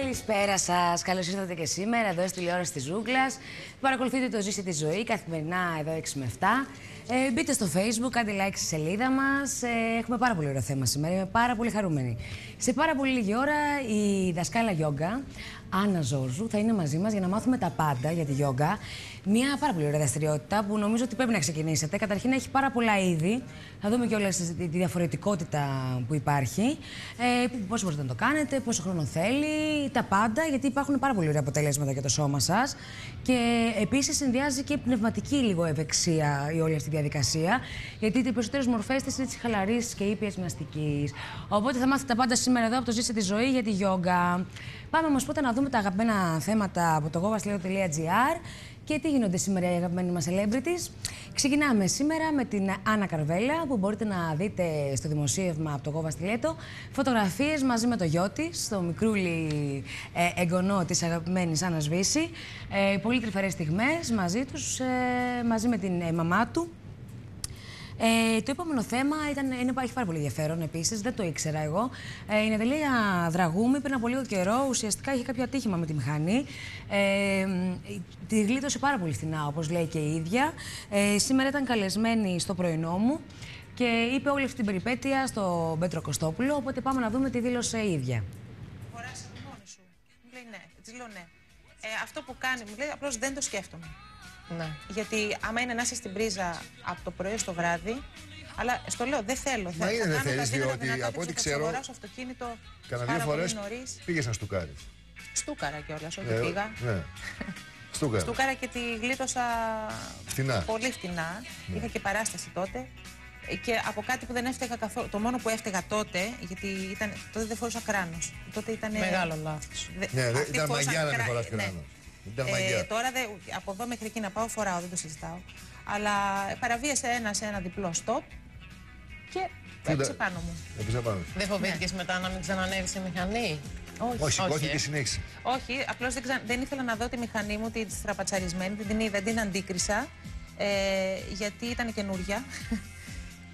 Καλησπέρα σας. Καλώς ήρθατε και σήμερα εδώ στη τηλεόραση της Ζούγκλας. Παρακολουθείτε το Ζήση τη Ζωή καθημερινά εδώ 6 με 7. Ε, μπείτε στο Facebook, κάντε like στη σελίδα μας. Ε, έχουμε πάρα πολύ ωραίο θέμα σήμερα. Είμαι πάρα πολύ χαρούμενη. Σε πάρα πολύ λίγη ώρα η δασκάλα Γιόγκα, Άννα Ζόρζου, θα είναι μαζί μας για να μάθουμε τα πάντα για τη Γιόγκα. Μια πάρα πολύ ωραία δραστηριότητα που νομίζω ότι πρέπει να ξεκινήσετε. Καταρχήν έχει πάρα πολλά είδη. Θα δούμε και όλα τη διαφορετικότητα που υπάρχει. Ε, πώς μπορείτε να το κάνετε, πόσο χρόνο θέλει, τα πάντα. Γιατί υπάρχουν πάρα πολύ ωραία αποτελέσματα για το σώμα σας. Και επίσης συνδυάζει και πνευματική λίγο ευεξία η όλη αυτή η διαδικασία. Γιατί οι περισσότερες μορφές της είναι της χαλαρής και ήπιας γυμναστική. Οπότε θα μάθετε τα πάντα σήμερα εδώ από το Ζήσε τη Ζωή για τη γιόγκα. Πάμε όμως πρώτα να δούμε τα αγαπημένα θέματα από το govasleo.gr και τι γίνονται σήμερα οι αγαπημένοι μας celebrities. Ξεκινάμε σήμερα με την Άννα Καρβέλα που μπορείτε να δείτε στο δημοσίευμα από το Γόβας Στιλέτο φωτογραφίες μαζί με το γιο της, το μικρούλι ε, εγγονό της αγαπημένης Άννας Βύση. Ε, πολύ κρυφερές στιγμές μαζί τους, ε, μαζί με την ε, μαμά του. Ε, το επόμενο θέμα ήταν, είναι, έχει πάρα πολύ ενδιαφέρον επίσης, δεν το ήξερα εγώ. Ε, η Νετελία Δραγούμη πριν από λίγο καιρό ουσιαστικά είχε κάποιο ατύχημα με τη μηχανή. Ε, τη γλίτωσε πάρα πολύ φθηνά, όπως λέει και η ίδια. Ε, σήμερα ήταν καλεσμένη στο πρωινό μου και είπε όλη αυτή την περιπέτεια στο Πέτρο Κωστόπουλο. Οπότε πάμε να δούμε τι δήλωσε η ίδια. Χωράσαμε μόνη σου. Μου λέει ναι. Της λέω ναι. Ε, αυτό που κάνει, μου λέει απλώς δεν το σκέφτομαι. Ναι. Γιατί άμα είναι να είσαι στην πρίζα από το πρωί στο βράδυ, αλλά στο λέω, δεν θέλω. Μα είναι δεν θέλεις, διότι από ό,τι ξέρω. Θα αγοράσω αυτοκίνητο. Κανένα δύο φορές πήγες να στουκάρεις. Στούκαρα κιόλας, όχι Ε, πήγα. Ναι. Στούκαρα. Στούκαρα και τη γλίτωσα Φτηνά. πολύ φτηνά. Ναι. Είχα και παράσταση τότε. Ε, Και από κάτι που δεν έφταιγα καθόλου. Το μόνο που έφταιγα τότε, γιατί ήταν, τότε δεν φορούσα κράνος. Τότε ήταν. Μεγάλο λάθος. Ναι, δεν ήταν μαγιά να μην φοράς ναι. κράνος. Ήταν Ε, μαγιά. τώρα δε, από εδώ μέχρι εκεί να πάω φοράω, δεν το συζητάω. Αλλά παραβίασε ένα σε ένα διπλό στόπ και έπεσε πάνω μου. Έπεσε πάνω. Δεν φοβήθηκες μετά να μην ξανανέβει σε μηχανή; Όχι. Όχι, σηκώθηκε Όχι, και ε. συνέχισε. Όχι, απλώς δεν, ξα... δεν ήθελα να δω τη μηχανή μου, τη στραπατσαρισμένη, την, την είδα, την αντίκρισα. Ε, γιατί ήταν καινούρια.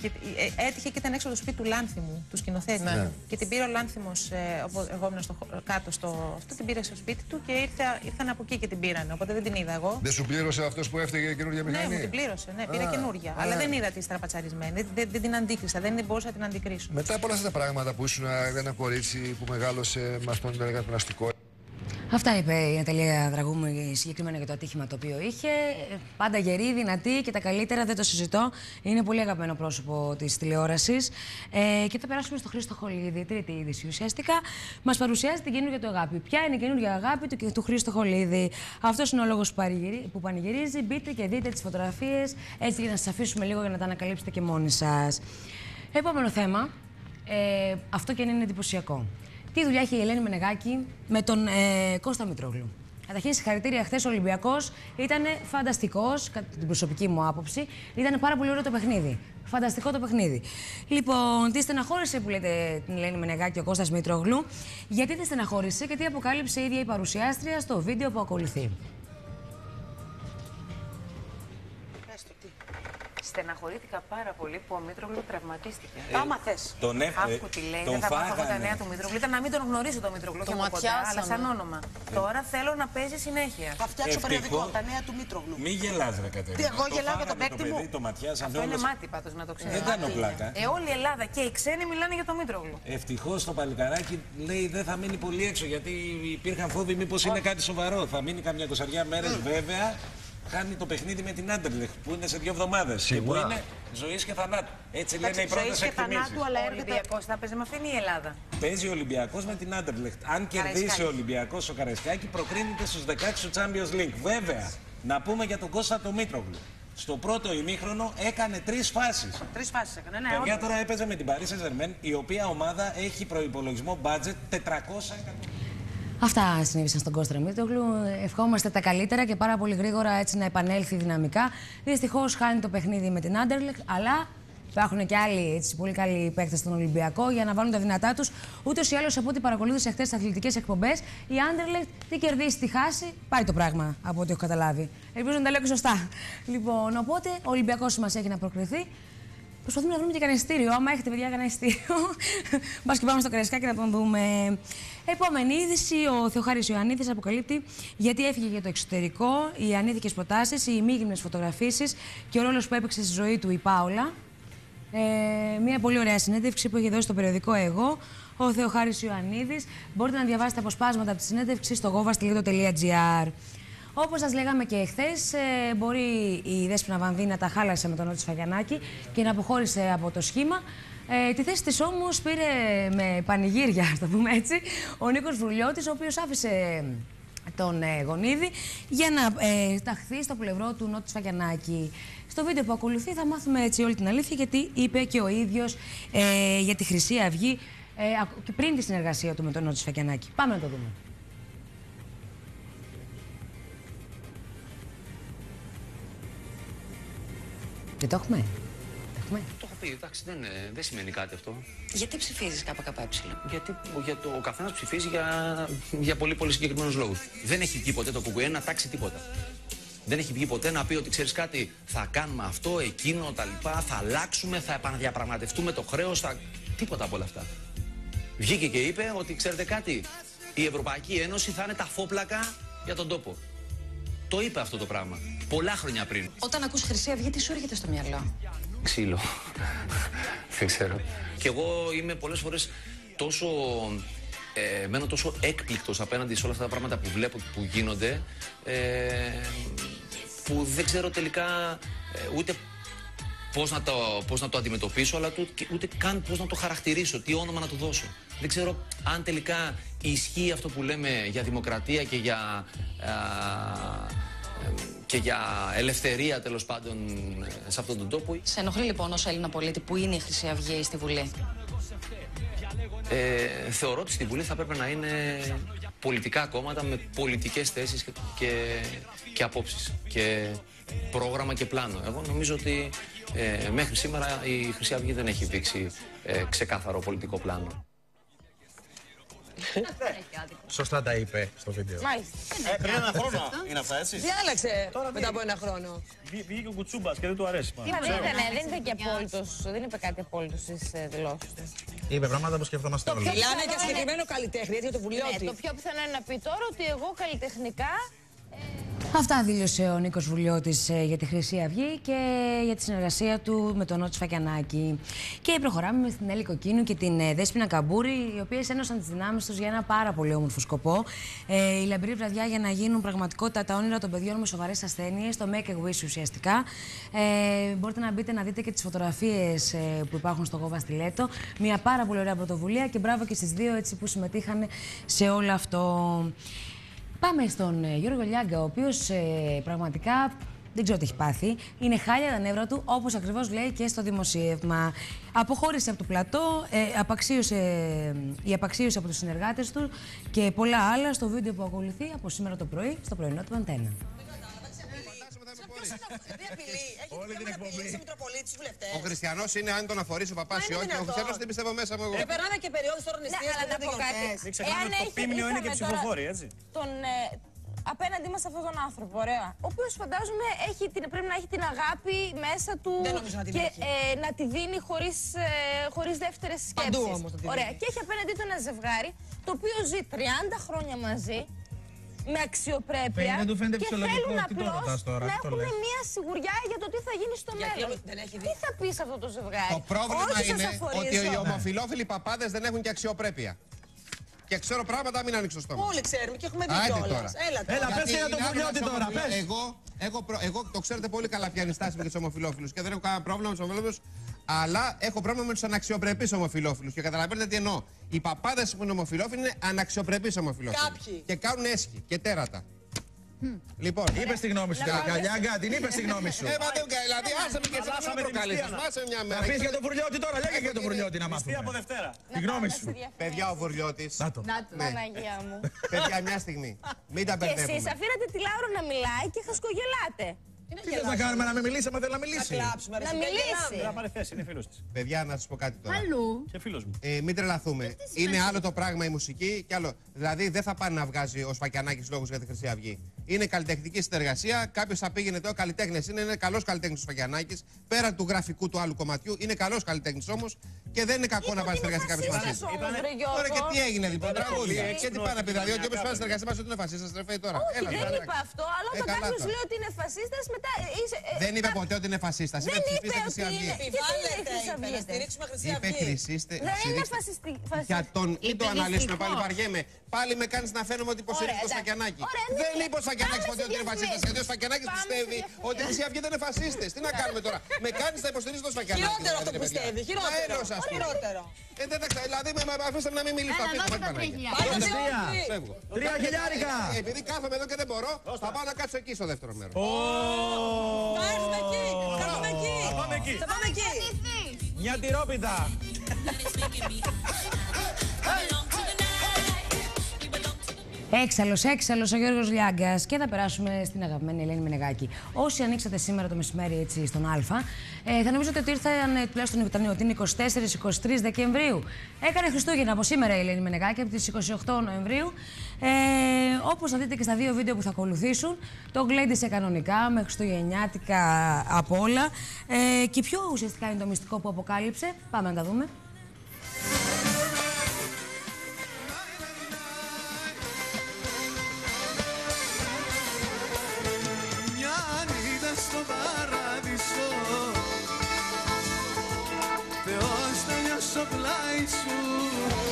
Και ε, έτυχε και ήταν έξω από το σπίτι του Λάνθιμου, του σκηνοθέτη. Ναι. Και την πήρε ο Λάνθιμος, ε, όπου εγώ ήμουν στο, χω- κάτω στο. Αυτό την πήρε στο σπίτι του και ήρθε, ήρθαν από εκεί και την πήρανε. Οπότε δεν την είδα εγώ. Δεν σου πλήρωσε αυτός που έφταιγε καινούργια Ναι, μηχανή. μου την πλήρωσε. Ναι, πήρε Α, καινούρια. α. Αλλά δεν είδα τη στραπατσαρισμένη. Δεν, δεν, δεν την αντίκρισα. Δεν μπορούσα να την αντικρίσω. Μετά από όλα αυτά τα πράγματα που ήσουν ένα κορίτσι που μεγάλωσε, μας τον έλεγαν πναστικό. Αυτά είπε η Ναταλία Δραγούμη συγκεκριμένα για το ατύχημα το οποίο είχε. Ε, Πάντα γερή, δυνατή και τα καλύτερα, δεν το συζητώ. Είναι πολύ αγαπημένο πρόσωπο της τηλεόρασης. Ε, και θα περάσουμε στο Χρήστο Χολίδη, τρίτη είδηση ουσιαστικά. Μας παρουσιάζει την καινούργια του αγάπη. Ποια είναι η καινούργια αγάπη του, του Χρήστο Χολίδη. Αυτός είναι ο λόγος που, παρηγυρι- που πανηγυρίζει. Μπείτε και δείτε τις φωτογραφίες έτσι για να σας αφήσουμε λίγο για να τα ανακαλύψετε και μόνοι σας. Επόμενο θέμα. Ε, αυτό και αν είναι εντυπωσιακό. Τι δουλειά είχε η Ελένη Μενεγάκη με τον ε, Κώστα Μητρόγλου; Καταρχήν, συγχαρητήρια. Χθες ο Ολυμπιακός ήταν φανταστικός, κατά την προσωπική μου άποψη. Ήταν πάρα πολύ ωραίο το παιχνίδι. Φανταστικό το παιχνίδι. Λοιπόν, τι στεναχώρησε που λέτε την Ελένη Μενεγάκη ο Κώστας Μητρόγλου; Γιατί τη στεναχώρησε και τι αποκάλυψε η ίδια η παρουσιάστρια στο βίντεο που ακολουθεί; Στεναχωρήθηκα πάρα πολύ που ο Μήτρογλου τραυματίστηκε. Άμα θες. Τον έφ... Άκου τι λέει, τον δεν θα μάθω εγώ τα φάγανε. νέα του Μήτρογλου. Ήταν να μην τον γνωρίσω τον Μήτρογλου, όχι Το από κοντά, ματιάσανε. αλλά σαν όνομα. Τώρα θέλω να παίζει συνέχεια. Θα φτιάξω Ευτυχώς. περιοδικό, τα νέα του Μήτρογλου. Μη γελάς ρε Κατερίνα. Τι, εγώ Το γελάω για φάγανε τον παίκτη το μου; παιδί, Το ματιάσανε Αυτό είναι όλος. μάτι πάντως να το ξέρει. Δεν κάνω πλάκα. Ε, όλη η Ελλάδα και οι ξένοι μιλάνε για τον Μήτρογλου. Ευτυχώς το παλικαράκι λέει δεν θα μείνει πολύ έξω γιατί υπήρχαν φόβοι μήπως είναι κάτι σοβαρό. Θα μείνει καμιά κοσαριά μέρες βέβαια. Χάνει το παιχνίδι με την Άντερλεχ που είναι σε δύο εβδομάδες. Και που είναι ζωής και θανάτου. Έτσι λένε οι πρώτες ζωής και εκτιμήσεις. θανάτου, αλλά Ο έρχεται. Ολυμπιακός θα παίζει με αυτήν η Ελλάδα. Παίζει ο Ολυμπιακός με την Άντερλεχτ. Αν κερδίσει Καραϊσκάκη. ο Ολυμπιακός ο Καραϊσκάκη, προκρίνεται στους 16 του Champions League. Βέβαια, να πούμε για τον Κώστα το Μήτρογλου. Στο πρώτο ημίχρονο έκανε τρεις φάσεις. Τρεις φάσεις έκανε. Ναι, Παιδιά όντως. τώρα έπαιζε με την Paris Saint-Germain, η οποία ομάδα έχει προπολογισμό budget 400 εκατομμύρια. Αυτά συνέβησαν στον Κώστρα Μήτρογλου. Ευχόμαστε τα καλύτερα και πάρα πολύ γρήγορα έτσι να επανέλθει δυναμικά. Δυστυχώς χάνει το παιχνίδι με την Άντερλεχ, αλλά υπάρχουν και άλλοι έτσι, πολύ καλοί παίκτες στον Ολυμπιακό για να βάλουν τα δυνατά τους. Ούτως ή άλλως από ό,τι παρακολούθησε χθες τι αθλητικές εκπομπές, η Άντερλεχ τι κερδίσει, τι χάσει, πάει το πράγμα από ό,τι έχω καταλάβει. Ελπίζω να τα λέω και σωστά. Λοιπόν, οπότε ο Ολυμπιακός μας έχει να προκριθεί. Προσπαθούμε να βρούμε και κανένα ειστήριο. Άμα έχετε παιδιά κανένα ειστήριο, μπας και πάμε στο Καραϊσκάκι να τον δούμε. Επόμενη είδηση, ο Θεοχάρης Ιωαννίδης αποκαλύπτει γιατί έφυγε για το εξωτερικό, οι ανήθικες προτάσεις, οι μήγυμνες φωτογραφίσεις και ο ρόλος που έπαιξε στη ζωή του η Πάολα. Ε, μια πολύ ωραία συνέντευξη που έχει δώσει στο περιοδικό Εγώ, ο Θεοχάρης Ιωαννίδης. Μπορείτε να διαβάσετε αποσπάσματα από τη συνέντευξη στο govastilito.gr. Όπως σας λέγαμε και εχθέ, μπορεί η Δέσποινα Βανδύ να τα χάλασε με τον Νότι Σφαγιανάκη και να αποχώρησε από το σχήμα. Ε, τη θέση της όμως πήρε με πανηγύρια, ας το πούμε έτσι, ο Νίκος Βρουλιώτη, ο οποίος άφησε τον ε, Γονίδη για να ε, ταχθεί στο πλευρό του Νότι Σφαγιανάκη. Στο βίντεο που ακολουθεί θα μάθουμε έτσι όλη την αλήθεια γιατί είπε και ο ίδιος ε, για τη Χρυσή Αυγή ε, ακ- και πριν τη συνεργασία του με τον Νότι Σφαγιανάκη. Πάμε να το δούμε. Δεν το έχουμε. Το έχουμε. Το έχω πει, εντάξει, δεν, ε, δεν σημαίνει κάτι αυτό. Γιατί ψηφίζεις ΚΚΕ; Γιατί για το, ο καθένας ψηφίζει για, για πολύ πολύ συγκεκριμένους λόγους. Δεν έχει βγει ποτέ το κουκουέ να τάξει τίποτα. Δεν έχει βγει ποτέ να πει ότι ξέρεις κάτι, θα κάνουμε αυτό, εκείνο, τα λοιπά, θα αλλάξουμε, θα επαναδιαπραγματευτούμε το χρέος, θα. Τίποτα από όλα αυτά. Βγήκε και είπε ότι ξέρετε κάτι, η Ευρωπαϊκή Ένωση θα είναι τα φόπλακα για τον τόπο. Το είπε αυτό το πράγμα. Πολλά χρόνια πριν. Όταν ακούς Χρυσή Αυγή, τι σου έρχεται στο μυαλό; Ξύλο. Δεν ξέρω. Και εγώ είμαι πολλές φορές τόσο... Ε, μένω τόσο έκπληκτος απέναντι σε όλα αυτά τα πράγματα που βλέπω που γίνονται ε, που δεν ξέρω τελικά ε, ούτε πώς να, το, πώς να το αντιμετωπίσω αλλά του- και ούτε καν πώς να το χαρακτηρίσω, τι όνομα να του δώσω. Δεν ξέρω αν τελικά ισχύει αυτό που λέμε για δημοκρατία και για, α, ε, και για ελευθερία τέλος πάντων ε, σε αυτόν τον τόπο. Σε ενοχλεί λοιπόν ως Έλληνα πολίτη που είναι η Χρυσή Αυγή στη Βουλή; Ε, θεωρώ ότι στη Βουλή θα πρέπει να είναι πολιτικά κόμματα με πολιτικές θέσεις και, και, και απόψεις και πρόγραμμα και πλάνο. Εγώ νομίζω ότι ε, μέχρι σήμερα η Χρυσή Αυγή δεν έχει δείξει ε, ξεκάθαρο πολιτικό πλάνο. Σωστά τα είπε στο βίντεο. Ε, πριν ένα χρόνο είναι αυτά, έτσι; Τι άλλαξε μετά από ένα χρόνο. Βγή- Βγήκε ο Κουτσούμπας και δεν του αρέσει. Μα δεν ήταν, δεν ήταν και απόλυτος, δεν είπε κάτι απόλυτος στις δηλώσεις του. Είπε πράγματα που σκεφτόμαστε όλοι. Μιλάμε για συγκεκριμένο καλλιτέχνη, έτσι για το Ναι, βουλιώτη. το πιο πιθανό είναι να πει τώρα ότι εγώ καλλιτεχνικά Αυτά δήλωσε ο Νίκος Βουλιώτης για τη Χρυσή Αυγή και για τη συνεργασία του με τον Νότι Σφακιανάκη. Και προχωράμε με την Έλλη Κοκκίνου και την ε, Δέσποινα Καμπούρη, οι οποίες ένωσαν τις δυνάμεις τους για ένα πάρα πολύ όμορφο σκοπό. Ε, η λαμπρή βραδιά για να γίνουν πραγματικότητα τα όνειρα των παιδιών με σοβαρές ασθένειες, το Make a Wish ουσιαστικά. Ε, μπορείτε να μπείτε να δείτε και τις φωτογραφίες που υπάρχουν στο Γόβα Στιλέτο. Μια πάρα πολύ ωραία πρωτοβουλία και μπράβο και στις δύο έτσι, που συμμετείχαν σε όλο αυτό. Πάμε στον ε, Γιώργο Λιάγκα, ο οποίος πραγματικά δεν ξέρω τι έχει πάθει. Είναι χάλια τα νεύρα του, όπως ακριβώς λέει και στο δημοσίευμα. Αποχώρησε από το πλατό, ε, απαξίωσε, η απαξίωση από τους συνεργάτες του και πολλά άλλα στο βίντεο που ακολουθεί από σήμερα το πρωί στο πρωινό του Αντένα. Όλη την εκπομπή. Ο Χριστιανός είναι αν τον αφορήσει ο παπάς Μα ή είναι όχι. Ο δυνατόν. Χριστιανός δεν πιστεύω μέσα μου εγώ. Ε, περνάμε και περιόδους τώρα νηστείες Ναι, αλλά και να δεν πω κάτι. γιορτές. Μην ξεχνάμε Εάν ότι το έχει- πίμνιο είναι και είχαμε τώρα ψηφοφόροι, έτσι. τον, ε, απέναντί μας αυτόν τον άνθρωπο, ωραία. Ο οποίος φαντάζομαι έχει την, πρέπει να έχει την αγάπη μέσα του Δεν νομίζω να την και έχει. ε, να τη δίνει χωρίς ε, χωρίς δεύτερες σκέψεις. Παντού όμως να τη Ωραία. δίνει. Και έχει απέναντί του ένα ζευγάρι το οποίο ζει 30 χρόνια μαζί. Με αξιοπρέπεια Φαίνεται, του φαίνεται και φυσιολογικό. θέλουν Τι το απλώς ρωτάς τώρα, να τι το έχουν λες; μια σιγουριά για το τι θα γίνει στο Γιατί μέλλον. δεν έχει δει. Τι θα πεις σε αυτό το ζευγάρι; Το πρόβλημα Όχι, σας είναι αφορίζω. ότι οι ομοφυλόφιλοι παπάδες δεν έχουν και αξιοπρέπεια. Και ξέρω πράγματα, μην ανοίξω το στόμα. Όλοι ξέρουμε και έχουμε δει Άιντε κιόλας. τώρα. Έλα τώρα. Έλα, πες Γιατί για τον είναι Βουλιώτη άδικος τώρα, ομοφυλό- πες. Εγώ, εγώ, προ- εγώ το ξέρετε πολύ καλά ποια είναι η στάση μου για τους ομοφυλόφιλου και δεν έχω κανένα πρόβλημα με τους ομοφυλόφιλου. Αλλά έχω πρόβλημα με τους αναξιοπρεπείς ομοφυλόφιλους. Και καταλαβαίνετε τι εννοώ. Οι παπάδες που είναι ομοφυλόφιλοι είναι αναξιοπρεπείς ομοφυλόφιλοι. Κάποιοι. Και κάνουν έσχη και τέρατα. Λοιπόν, Είπες τη γνώμη σου, τελικά. Λιάγκα, την είπες τη γνώμη σου. Ε, μα δεν δηλαδή, άσε με και εσύ να Αλλάσαμε με την προκαλέσεις. νηστεία, Μάσε μια Να μέρα. πεις για τον Βουρλιώτη τώρα, λέγε για τον Βουρλιώτη να Νηστεία από μάθουμε. Δευτέρα. Τη γνώμη σου. Παιδιά, ο Βορειώτης. Να το. Ναι. Παναγία μου. Παιδιά, μια στιγμή. Μην τα Και εσείς μπερδεύουμε. αφήνατε τη Λάουρα να μιλάει και χασκογελάτε. Τι θες να κάνουμε, να με μιλήσει, άμα θέλει να μιλήσει. Να κλάψουμε, ρε. Να παιδιά, μιλήσει. γελάμε. Να πάρει θέση, είναι φίλος της. Παιδιά, να σας πω κάτι τώρα. Αλλού. Και φίλος μου. Ε, μην τρελαθούμε. Είναι άλλο το πράγμα η μουσική και άλλο. Δηλαδή δεν θα πάνε να βγάζει ο Σφακιανάκης λόγους για τη Χρυσή Αυγή. Είναι καλλιτεχνική συνεργασία. Κάποιος θα πήγαινε τώρα καλλιτέχνε. Είναι, είναι καλός καλλιτέχνης ο Σφακιανάκη. Πέραν του γραφικού του άλλου κομματιού. Είναι καλός καλλιτέχνης όμως και δεν είναι κακό να πάει να συνεργαστεί κάποιος μαζί του. Τώρα και τι έγινε λοιπόν, τραγούδια. Και τι πάει να πει, δηλαδή ότι όποιο πάει να συνεργαστεί μαζί του είναι φασίστας, τρεφέει τώρα. Όχι, Έλα, δεν τώρα, είπα αυτό, αλλά Ε, όταν καλά κάποιος τώρα. λέει ότι είναι φασίστας, μετά. Είσαι, ε, Δεν είπε ποτέ ότι είναι φασίστας. Δεν Είπε είπε ψηφίστε ότι Χρυσή Αυγή. είναι. Και τι είναι Επιβάλλεται, Χρυσή είπε, να Αυγή. στηρίξουμε Χρυσή Είπε Αυγή. χρυσίστε. Δεν είναι στηρίξτε. φασιστή. Για τον. Μην Είπε το αναλύσουμε πάλι, δυστυχώς. βαριέμαι. Πάλι με κάνεις να φαίνομαι ότι υποστηρίζει Ωραία, το εντάξει. Σφακιανάκη. Ωραία, ναι. Δεν είπε ο Σφακιανάκη Πάμε ποτέ σε ότι είναι φασίστα. διαφημίσεις. Γιατί ο Σφακιανάκη Πάμε σε πιστεύει διαφημίσεις. ότι η Χρυσή Αυγή δεν είναι φασίστες. Τι να κάνουμε τώρα; Με κάνεις να υποστηρίζεις το Σφακιανάκη. Χειρότερο αυτό δηλαδή, που ρε παιδιά. πιστεύει. Μα Χειρότερο. έλεος, ας πούμε. Χειρότερο. Ε, δεν τα ξέρω. Δηλαδή, με με- αφήστε με να μην μιλήσω. Έλα, Αφήστε δώσε με, τα Παναγία. τρία Πάμε Δώσε σε τρία. Αυγή. Φεύγω. Τρία χιλιάρικα. Ε, Επειδή κάθομαι εδώ και δεν μπορώ, θα πάω να κάτσω εκεί στο δεύτερο μέρος. Θα έρθουμε εκεί. Θα πάμε εκεί. Θα πάμε εκεί. Θα πάμε εκεί. Μια τυρόπιτα. Έξαλλος, έξαλλος ο Γιώργος Λιάγκας. Και θα περάσουμε στην αγαπημένη Ελένη Μενεγάκη. Όσοι ανοίξατε σήμερα το μεσημέρι έτσι στον Α, ε, θα νομίζετε ότι ήρθαν ε, τουλάχιστον ήταν ότι είναι 24-23 Δεκεμβρίου. Έκανε Χριστούγεννα από σήμερα η Ελένη Μενεγάκη, από τις 28 Νοεμβρίου. Ε, Όπως θα δείτε και στα δύο βίντεο που θα ακολουθήσουν, το γλέντισε κανονικά με Χριστουγεννιάτικα από όλα. Ε, και ποιο ουσιαστικά είναι το μυστικό που αποκάλυψε. Πάμε να τα δούμε. Something like you.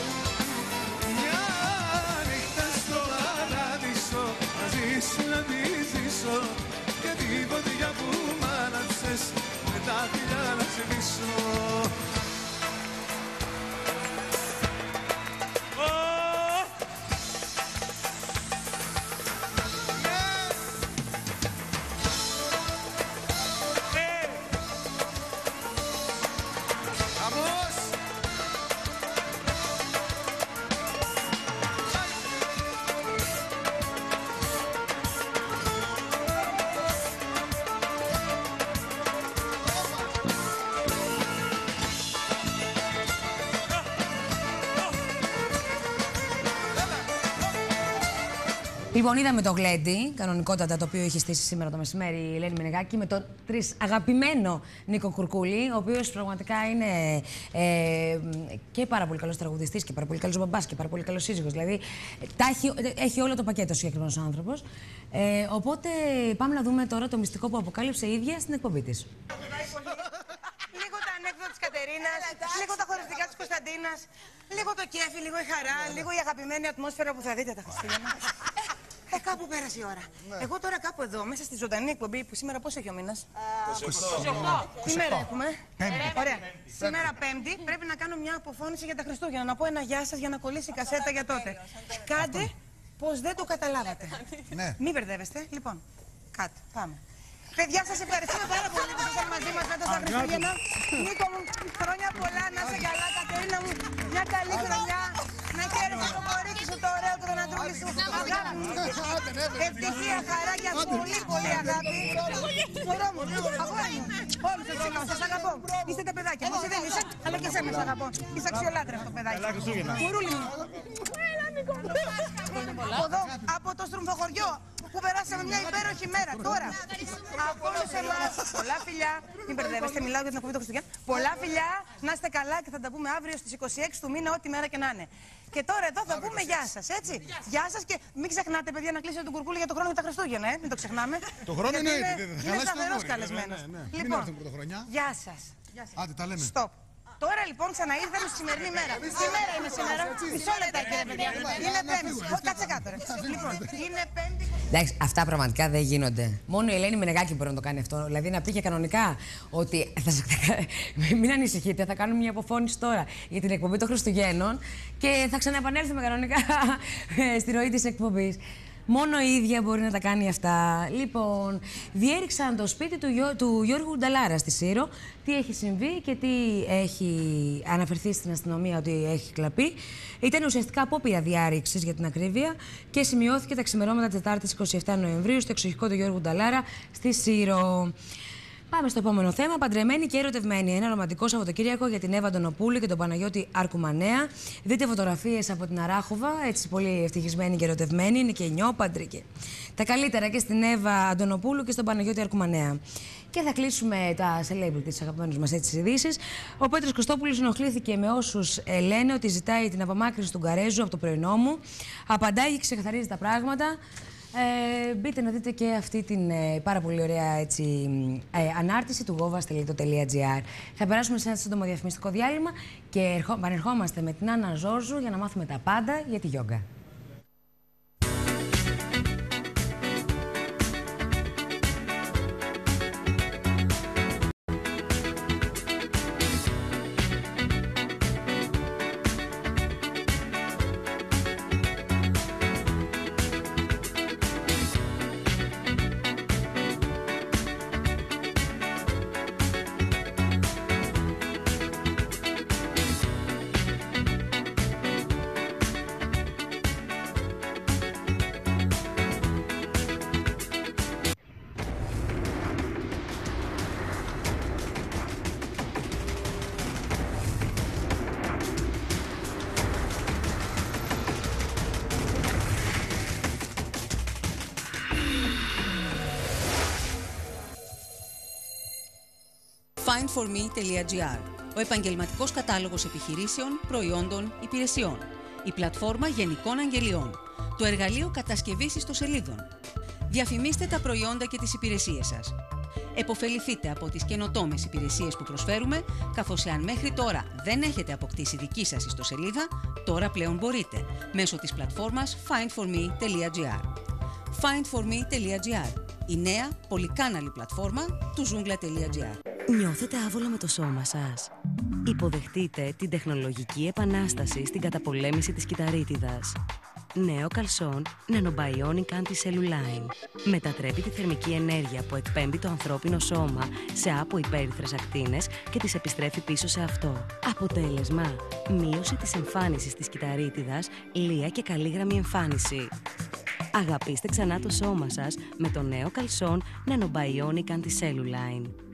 Λοιπόν, είδαμε το γλέντι, κανονικότατα το οποίο είχε στήσει σήμερα το μεσημέρι η Ελένη Μενεγάκη, με τον τρεις αγαπημένο Νίκο Κουρκούλη, ο οποίος πραγματικά είναι ε, και πάρα πολύ καλός τραγουδιστής και πάρα πολύ καλός μπαμπάς και πάρα πολύ καλός σύζυγος. Δηλαδή, τα έχει, έχει όλο το πακέτο ο συγκεκριμένος άνθρωπος. Ε, οπότε, πάμε να δούμε τώρα το μυστικό που αποκάλυψε η ίδια στην εκπομπή της. Λίγο τα ανέκδοτα της Κατερίνας, λίγο τα χορευτικά της Κωνσταντίνας, λίγο το κέφι, λίγο η χαρά, λίγο η αγαπημένη ατμόσφαιρα που θα δείτε τα Χριστούγεννα. Ε, κάπου πέρασε η ώρα. Εγώ τώρα κάπου εδώ, μέσα στη ζωντανή εκπομπή που σήμερα πώς έχει ο μήνας; 28. Τι μέρα έχουμε; Ωραία. Σήμερα Πέμπτη πρέπει να κάνω μια αποφώνηση για τα Χριστούγεννα. Να πω ένα γεια σας για να κολλήσει η κασέτα για τότε. Κάντε πως δεν το καταλάβατε. Μην μπερδεύεστε. Λοιπόν, κάτι. Πάμε. Παιδιά, σας ευχαριστούμε πάρα πολύ που ήσασταν μαζί μας φέτος τα Χριστούγεννα. Νίκο μου, χρόνια πολλά, να είσαι καλά. Κατερίνα μου, μια καλή χρονιά. Να χαίρεσαι το κορίτσι σου, το ωραίο, το δονατρούλι σου. Αγάπη μου. Ευτυχία, χαρά και πολύ, πολύ αγάπη. Μωρό μου, αγόρι μου. Όλους σα φιλώ, σας αγαπώ. Είστε τα παιδάκια μου, εσύ δεν είσαι, αλλά και εσένα σ' αγαπώ. Είσαι αξιολάτρευτο παιδάκι. Καλά Χριστούγεννα. Μουρούλι μου. Έλα, Νίκο μου. Από εδώ, από το στρουμφοχωριό, που περάσαμε μια υπέροχη μέρα. Τώρα, από όλου εμά, πολλά φιλιά. Μην μπερδεύεστε, μιλάω για την εκπομπή των Χριστουγέννων. Πολλά φιλιά, να είστε καλά και θα τα πούμε αύριο στις 26 του μήνα, ό,τι μέρα και να είναι. Και τώρα εδώ θα πούμε γεια σας, έτσι. Γεια σας και μην ξεχνάτε, παιδιά, να κλείσετε τον κουρκούλι για το χρόνο για τα Χριστούγεννα, ε. Μην το ξεχνάμε. Το χρόνο Γιατί εννοείται, είναι- δεν θα Είναι χαλάσει το σταθερό αγόρι. καλεσμένος. Ναι, ναι, ναι. Μην Λοιπόν, έρθουν πρωτοχρονιά. γεια σας. Άντε, τα λέμε. Stop. Τώρα λοιπόν ξαναήρθαμε στη σημερινή μέρα. Τι μέρα είναι σήμερα, μισό λεπτάκι ρε παιδιά. Είναι πέμπτη. Ω, Κάτσε κάτω ρε. Λοιπόν, είναι πέμπτη. Εντάξει, αυτά πραγματικά δεν γίνονται. Μόνο η Ελένη Μενεγάκη μπορεί να το κάνει αυτό. Δηλαδή να πει και κανονικά ότι. Θα, σας- μην ανησυχείτε, θα κάνουμε μια αποφώνηση τώρα για την εκπομπή των Χριστουγέννων και θα ξαναεπανέλθουμε κανονικά ε, στη ροή της εκπομπής. Μόνο η ίδια μπορεί να τα κάνει αυτά. Λοιπόν, διέριξαν το σπίτι του, Γιώ- του Γιώργου Νταλάρα στη Σύρο. Τι έχει συμβεί και τι έχει αναφερθεί στην αστυνομία ότι έχει κλαπεί. Ήταν ουσιαστικά απόπειρα διάρρηξης για την ακρίβεια και σημειώθηκε τα ξημερώματα Τετάρτης 27 Νοεμβρίου στο εξοχικό του Γιώργου Νταλάρα στη Σύρο. Πάμε στο επόμενο θέμα. Παντρεμένη και ερωτευμένη. Ένα ρομαντικό Σαββατοκύριακο για την Εύα Αντωνοπούλου και τον Παναγιώτη Αρκουμανέα. Δείτε φωτογραφίες από την Αράχοβα. Έτσι πολύ ευτυχισμένη και ερωτευμένη. Είναι και νιόπαντροι. Και... Τα καλύτερα και στην Εύα Αντωνοπούλου και στον Παναγιώτη Αρκουμανέα. Και θα κλείσουμε τα celebrity, τις αγαπημένες μας έτσι ειδήσεις. Ο Πέτρος Κωστόπουλος ενοχλήθηκε με όσους λένε ότι ζητάει την απομάκρυνση του Γκαρέζου από το πρωινό μου. Απαντάει και ξεκαθαρίζει τα πράγματα. Ε, μπείτε να δείτε και αυτή την ε, πάρα πολύ ωραία έτσι, ε, ανάρτηση του govas.gr. Θα περάσουμε σε ένα σύντομο διαφημιστικό διάλειμμα και ερχο, πανερχόμαστε με την Άννα Ζόρζου για να μάθουμε τα πάντα για τη γιόγκα. findforme.gr Ο επαγγελματικός κατάλογος επιχειρήσεων, προϊόντων, υπηρεσιών. Η πλατφόρμα γενικών αγγελιών. Το εργαλείο κατασκευής ιστοσελίδων. Διαφημίστε τα προϊόντα και τις υπηρεσίες σας. Εποφεληθείτε από τις καινοτόμες υπηρεσίες που προσφέρουμε, καθώς εάν μέχρι τώρα δεν έχετε αποκτήσει δική σας ιστοσελίδα, τώρα πλέον μπορείτε, μέσω της πλατφόρμας findforme.gr. findforme.gr Η νέα πολυκάναλη πλατφόρμα του ζούγκλα.gr Νιώθετε άβολα με το σώμα σας. Υποδεχτείτε την τεχνολογική επανάσταση στην καταπολέμηση της κυταρίτιδας. Νέο καλσόν Nanobionic Anti-Cellulline. Μετατρέπει τη θερμική ενέργεια που εκπέμπει το ανθρώπινο σώμα σε άπο υπέρυθρες ακτίνες και τις επιστρέφει πίσω σε αυτό. Αποτέλεσμα, μείωση της εμφάνισης της κυταρίτιδας, λία και καλή εμφάνιση. Αγαπήστε ξανά το σώμα σας με το νέο καλσόν Nanobionic Anti-Cellulline.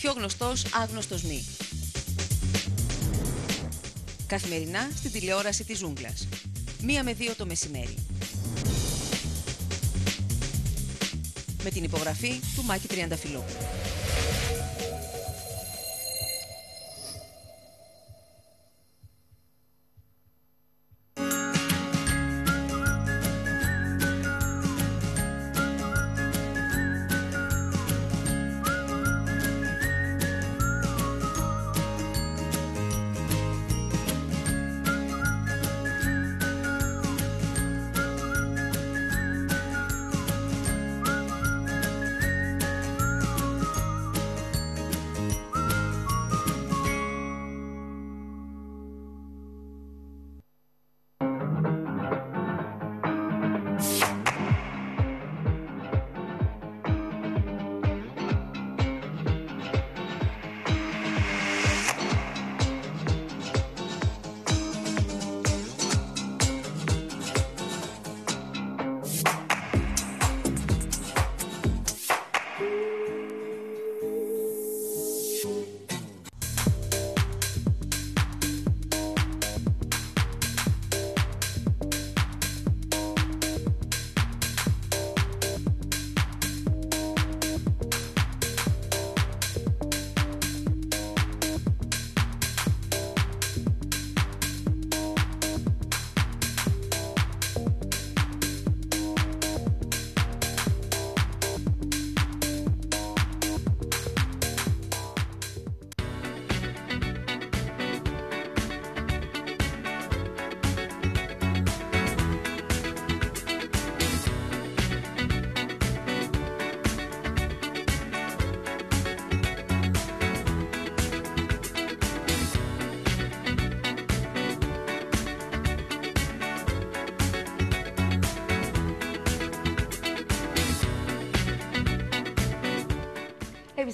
Πιο γνωστός άγνωστος μη. Καθημερινά στην τηλεόραση της Ζούγκλας. Μία με δύο το μεσημέρι. Με την υπογραφή του Μάκη Τριανταφυλλού.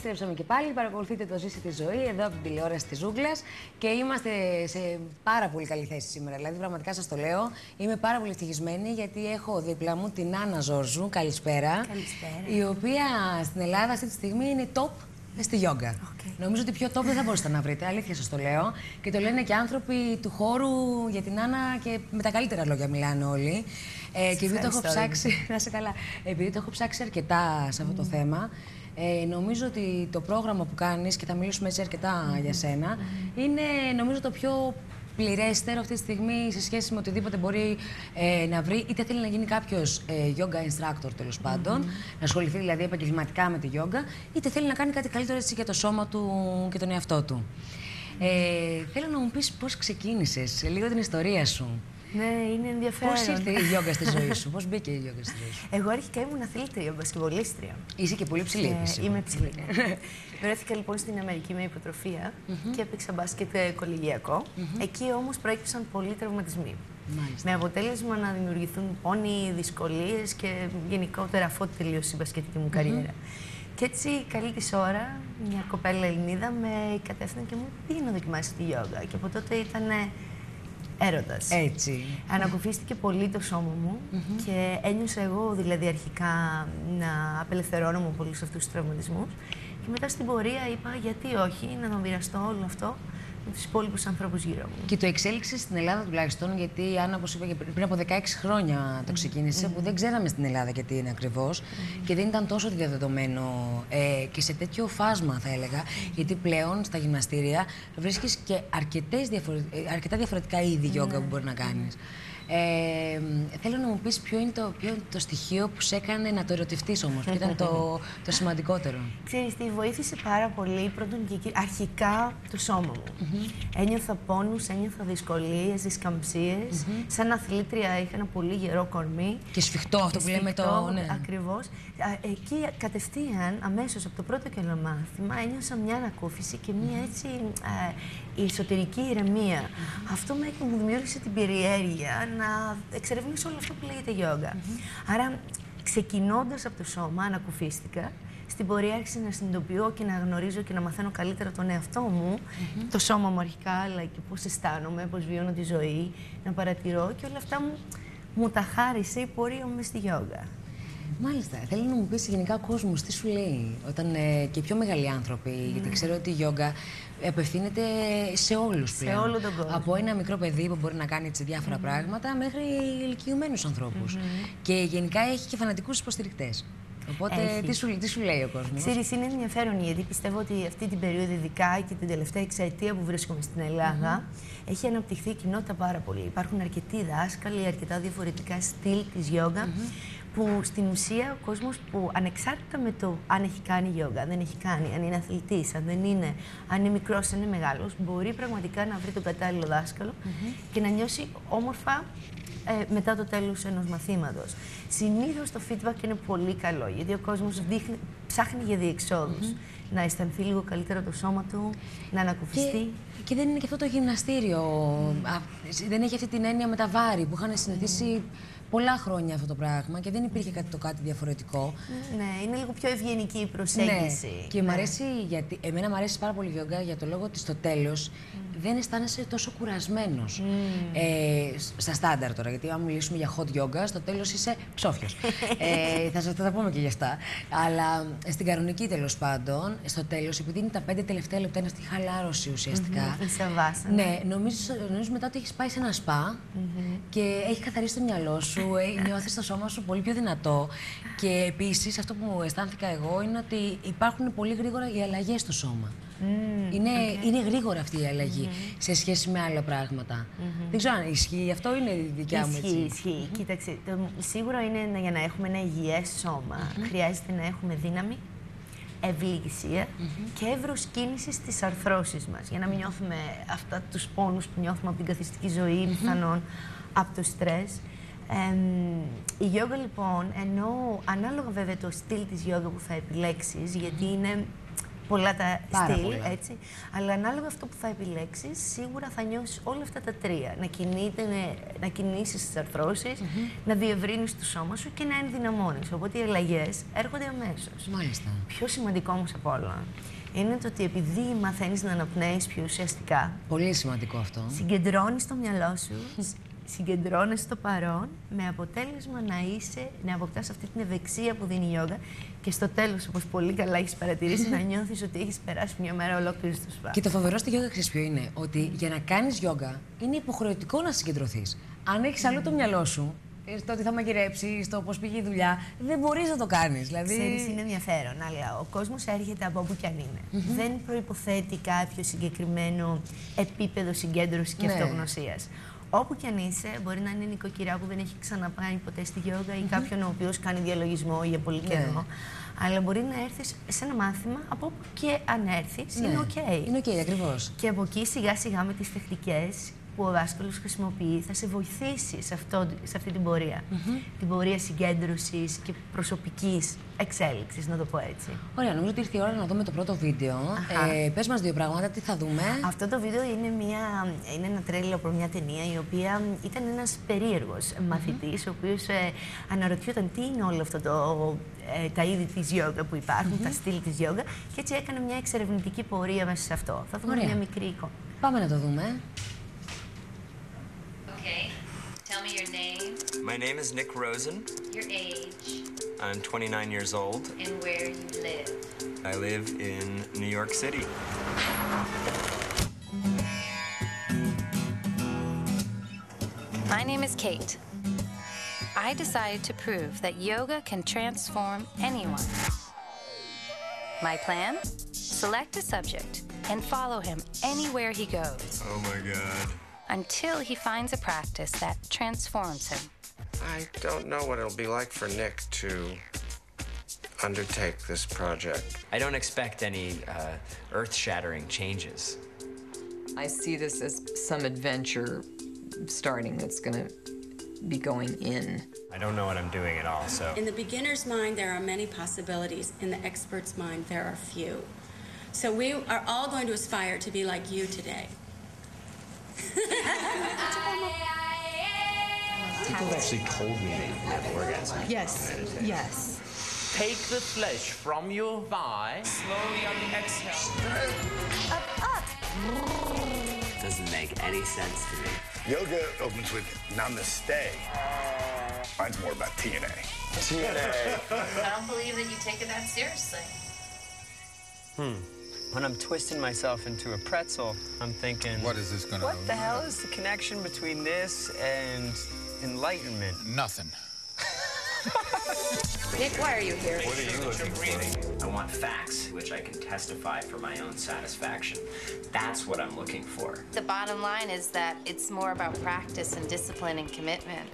Επιστρέψαμε και πάλι. Παρακολουθείτε το Ζήση τη Ζωή εδώ από την τηλεόραση της Ζούγκλας και είμαστε σε πάρα πολύ καλή θέση σήμερα. Δηλαδή, πραγματικά σας το λέω. Είμαι πάρα πολύ ευτυχισμένη γιατί έχω δίπλα μου την Άννα Ζόρζου. Καλησπέρα. Καλησπέρα. Η οποία στην Ελλάδα αυτή τη στιγμή είναι top στη γιόγκα. Νομίζω ότι πιο top δεν θα μπορούσατε να βρείτε. Αλήθεια σας το λέω. Και το λένε και άνθρωποι του χώρου για την Άννα και με τα καλύτερα λόγια μιλάνε όλοι. Ε, και επειδή το έχω ευχαριστώ, ψάξει. Να σε καλά. Επειδή το έχω ψάξει αρκετά σε αυτό το θέμα, ε, νομίζω ότι το πρόγραμμα που κάνεις, και θα μιλήσουμε έτσι αρκετά για σένα, είναι νομίζω το πιο πληρέστερο αυτή τη στιγμή σε σχέση με οτιδήποτε μπορεί ε, να βρει. Είτε θέλει να γίνει κάποιος ε, yoga instructor τέλος πάντων, να ασχοληθεί δηλαδή επαγγελματικά με τη yoga, είτε θέλει να κάνει κάτι καλύτερο έτσι για το σώμα του και τον εαυτό του. Ε, θέλω να μου πεις πώς ξεκίνησες, λίγο την ιστορία σου. Ναι, είναι ενδιαφέρον. Πώς ήρθε η yoga στη ζωή σου, πώς μπήκε η yoga στη ζωή σου; Εγώ αρχικά ήμουν αθλήτρια, μπασκευολίστρια. Είσαι και πολύ ψηλή. Και επίσης. Είμαι ψηλή. ναι. Βρέθηκα λοιπόν στην Αμερική με υποτροφία και έπαιξα μπάσκετ ε, κολεγιακό. Εκεί όμως προέκυψαν πολλοί τραυματισμοί. Μάλιστα. Με αποτέλεσμα να δημιουργηθούν πόνοι, δυσκολίες και γενικότερα αφού τελείωσε η μπασκετική μου καριέρα. Και έτσι, καλή της ώρα, μια κοπέλα Ελληνίδα με κατέφθηνε και μου πει να δοκιμάσεις τη γιόγκα. Και από τότε ήταν έρωτας. Έτσι. Ανακουφίστηκε πολύ το σώμα μου και ένιωσα εγώ δηλαδή αρχικά να απελευθερώνομαι από πολλούς αυτούς τους τραυματισμούς. Και μετά στην πορεία είπα γιατί όχι να το μοιραστώ όλο αυτό με τους υπόλοιπους ανθρώπους γύρω μου. Και το εξέλιξες στην Ελλάδα τουλάχιστον, γιατί η Άννα, όπως είπα και πριν, πριν από 16 χρόνια το ξεκίνησε, που δεν ξέραμε στην Ελλάδα γιατί είναι ακριβώς και δεν ήταν τόσο διαδεδομένο ε, και σε τέτοιο φάσμα, θα έλεγα. Γιατί πλέον στα γυμναστήρια βρίσκεις και αρκετές διαφορε... ε, αρκετά διαφορετικά είδη γιόγκα που μπορεί να κάνεις. Ε, θέλω να μου πεις ποιο είναι, το, ποιο είναι το στοιχείο που σε έκανε να το ερωτευτείς όμως, ποιο ήταν το, το σημαντικότερο. Ξέρεις τι, βοήθησε πάρα πολύ πρώτον και εκεί, αρχικά το σώμα μου. Ένιωθα πόνους, ένιωθα δυσκολίες, δισκαμψίες. Σαν αθλήτρια είχα ένα πολύ γερό κορμί. Και σφιχτό, αυτό που λέμε το... Σφιχτό, Ναι. Ακριβώς. Α, Εκεί κατευθείαν, αμέσως από το πρώτο και μάθημα, ένιωσα μια ανακούφιση και μια έτσι α, η εσωτερική ηρεμία. Αυτό με μου δημιούργησε την περιέργεια να εξερευνήσω όλο αυτό που λέγεται γιόγκα. Άρα, ξεκινώντας από το σώμα, ανακουφίστηκα. Στην πορεία άρχισα να συνειδητοποιώ και να γνωρίζω και να μαθαίνω καλύτερα τον εαυτό μου, το σώμα μου αρχικά, αλλά και πώς αισθάνομαι, πώς βιώνω τη ζωή, να παρατηρώ και όλα αυτά μου, μου τα χάρισε η πορεία μου μες στη γιόγκα. Μάλιστα. Θέλω να μου πεις γενικά ο κόσμος τι σου λέει όταν ε, και οι πιο μεγάλοι άνθρωποι, γιατί ξέρω ότι η γιόγκα απευθύνεται σε όλους πλέον. όλο τον κόσμο. Από ένα μικρό παιδί που μπορεί να κάνει έτσι διάφορα πράγματα μέχρι ηλικιωμένους ανθρώπους. Και γενικά έχει και φανατικούς υποστηρικτές. Οπότε Έχει. τι σου, τι σου λέει ο κόσμος; Ξέρεις, είναι ενδιαφέρον γιατί πιστεύω ότι αυτή την περίοδο, ειδικά και την τελευταία εξαετία που βρίσκομαι στην Ελλάδα, έχει αναπτυχθεί η κοινότητα πάρα πολύ. Υπάρχουν αρκετοί δάσκαλοι, αρκετά διαφορετικά στυλ της γιόγκα, που στην ουσία ο κόσμος που ανεξάρτητα με το αν έχει κάνει γιόγκα, δεν έχει κάνει, αν είναι αθλητής, αν δεν είναι, αν είναι μικρός, αν είναι μεγάλος, μπορεί πραγματικά να βρει τον κατάλληλο δάσκαλο και να νιώσει όμορφα ε, μετά το τέλος ενός μαθήματος. Συνήθως το feedback είναι πολύ καλό, γιατί ο κόσμος δείχνει, ψάχνει για διεξοδους Να αισθανθεί λίγο καλύτερα το σώμα του, να ανακουφιστεί. Και, και δεν είναι και αυτό το γυμναστήριο. Α, δεν έχει αυτή την έννοια με τα βάρη που είχαν συνηθίσει πολλά χρόνια αυτό το πράγμα και δεν υπήρχε κάτι το κάτι διαφορετικό. Ναι, είναι λίγο πιο ευγενική η προσέγγιση. Ναι. Και μου Ναι. αρέσει γιατί. Εμένα μου αρέσει πάρα πολύ η γιόγκα για το λόγο ότι στο τέλος δεν αισθάνεσαι τόσο κουρασμένος. Ε, σ- στα στάνταρ τώρα, γιατί αν μιλήσουμε για hot yoga, στο τέλος είσαι ψόφιος. ε, θα σα θα τα πούμε και γι' αυτά. Αλλά ε, στην κανονική τέλος πάντων, στο τέλος, επειδή είναι τα πέντε τελευταία λεπτά, είναι αυτή η χαλάρωση ουσιαστικά. Μμμ, η σαβάσα, ναι. Ναι, νομίζω, νομίζω μετά ότι έχεις πάει σε ένα σπα και έχει καθαρίσει το μυαλό σου, ε, νιώθεις το σώμα σου πολύ πιο δυνατό. Και επίσης, αυτό που μου αισθάνθηκα εγώ είναι ότι υπάρχουν πολύ γρήγορα οι αλλαγές στο σώμα. είναι, είναι γρήγορα αυτή η αλλαγη σε σχέση με άλλα πράγματα. Δεν ξέρω αν ισχύει, αυτό είναι η δικιά μου Ισχύει, έτσι. ισχύει. Κοίταξε, το, σίγουρα είναι να- για να έχουμε ένα υγιές σώμα, χρειάζεται να έχουμε δύναμη, ευληγησία και εύρος κίνησης στις αρθρώσεις μας, για να μην νιώθουμε αυτά τους πόνους που νιώθουμε από την καθιστική ζωή, πιθανόν από το στρες. Εμ, η γιόγκα λοιπόν, ενώ ανάλογα βέβαια το στυλ της γιόγκα που θα επιλέξεις, γιατί είναι πολλά τα Πάρα στυλ, πολλά. έτσι, αλλά ανάλογα αυτό που θα επιλέξεις, σίγουρα θα νιώσεις όλα αυτά τα τρία. Να, κινείται, να κινήσεις τις αρθρώσεις, να διευρύνεις το σώμα σου και να ενδυναμώνεις. Οπότε οι αλλαγές έρχονται αμέσως. Μάλιστα. Πιο σημαντικό όμως απ' όλα είναι το ότι επειδή μαθαίνεις να αναπνέεις πιο ουσιαστικά, Πολύ σημαντικό αυτό. συγκεντρώνεις το μυαλό σου, συγκεντρώνεις στο παρόν, με αποτέλεσμα να είσαι, να αποκτάς αυτή την ευεξία που δίνει η γιόγκα και στο τέλος, όπως πολύ καλά έχεις παρατηρήσει, να νιώθεις ότι έχεις περάσει μια μέρα ολόκληρη στο σπα. Και το φοβερό στη γιόγκα ξέρεις ποιο είναι, ότι για να κάνεις γιόγκα είναι υποχρεωτικό να συγκεντρωθείς. Αν έχεις άλλο το μυαλό σου, ε, στο ότι θα μαγειρέψεις, στο πώς πήγε η δουλειά, δεν μπορείς να το κάνεις. Δηλαδή... Ξέρεις, είναι ενδιαφέρον, αλλά ο κόσμος έρχεται από όπου κι αν είναι. Δεν προϋποθέτει κάποιο συγκεκριμένο επίπεδο συγκέντρωσης και Ναι. αυτογνωσίας. Όπου κι αν είσαι, μπορεί να είναι νοικοκυρά που δεν έχει ξαναπάνει ποτέ στη γιόγκα ή κάποιον ο οποίος κάνει διαλογισμό για πολύ Ναι. καιρό. Αλλά μπορεί να έρθεις σε ένα μάθημα από όπου και αν έρθεις, Ναι. είναι οκ. Είναι οκ, ακριβώς. Και από εκεί σιγά σιγά με τις τεχνικές που ο δάσκαλος χρησιμοποιεί θα σε βοηθήσει σε, αυτό, σε αυτή την πορεία. Την πορεία συγκέντρωσης και προσωπικής εξέλιξης, να το πω έτσι. Ωραία, νομίζω ότι ήρθε η ώρα να δούμε το πρώτο βίντεο. Αχα. Ε, Πες μας δύο πράγματα, τι θα δούμε; Αυτό το βίντεο είναι, μια, είναι ένα τρέλιο από μια ταινία η οποία ήταν ένας περίεργος μαθητής ο οποίος ε, αναρωτιόταν τι είναι όλο αυτό το, ε, τα είδη της γιόγκα που υπάρχουν, τα στυλ της γιόγκα και έτσι έκανε μια εξερευνητική πορεία μέσα σε αυτό. Θα δούμε Ωραία. μια μικρή εικόνα. Πάμε να το δούμε. My name is Nick Rosen. your age, I'm 29 years old. and where you live. I live in New York City. My name is Kate. I decided to prove that yoga can transform anyone. My plan? Select a subject and follow him anywhere he goes Oh my god. until he finds a practice that transforms him. I don't know what it'll be like for Nick to undertake this project. I don't expect any uh, earth shattering changes. I see this as some adventure starting that's going to be going in. I don't know what I'm doing at all, so. In the beginner's mind, there are many possibilities. In the expert's mind, there are few. So we are all going to aspire to be like you today. People have actually told me they have orgasms. Yes, yes. Take the flesh from your thigh. Slowly on the exhale. Doesn't make any sense to me. Yoga opens with namaste. Mine's more about TNA. TNA. I don't believe that you take it that seriously. Hmm. When I'm twisting myself into a pretzel, I'm thinking, What is this gonna- What the hell is the connection between this and enlightenment? Nothing. Nick, why are you here? What are you looking for? I want facts, which I can testify for my own satisfaction. That's what I'm looking for. The bottom line is that it's more about practice and discipline and commitment.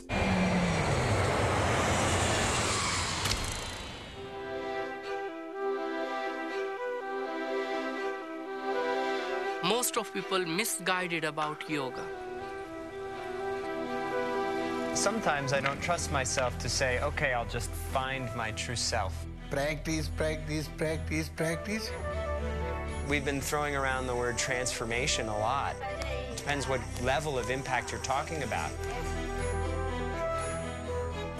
Most of people misguided about yoga. Sometimes I don't trust myself to say, okay, I'll just find my true self. Practice, practice, practice, practice. We've been throwing around the word transformation a lot. Depends what level of impact you're talking about.